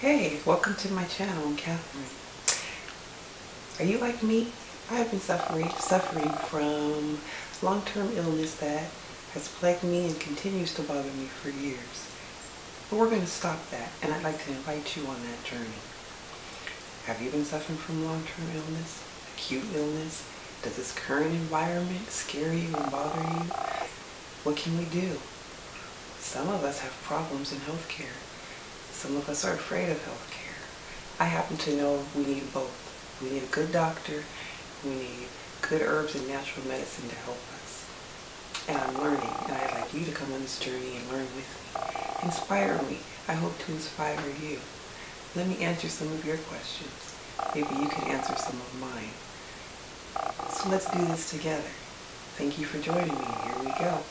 Hey, welcome to my channel. I'm Catherine. Are you like me? I have been suffering, suffering from long-term illness that has plagued me and continues to bother me for years. But we're going to stop that, and I'd like to invite you on that journey. Have you been suffering from long-term illness, acute illness? Does this current environment scare you and bother you? What can we do? Some of us have problems in healthcare. Some of us are afraid of health care. I happen to know we need both. We need a good doctor. We need good herbs and natural medicine to help us. And I'm learning, and I'd like you to come on this journey and learn with me. Inspire me. I hope to inspire you. Let me answer some of your questions. Maybe you can answer some of mine. So let's do this together. Thank you for joining me. Here we go.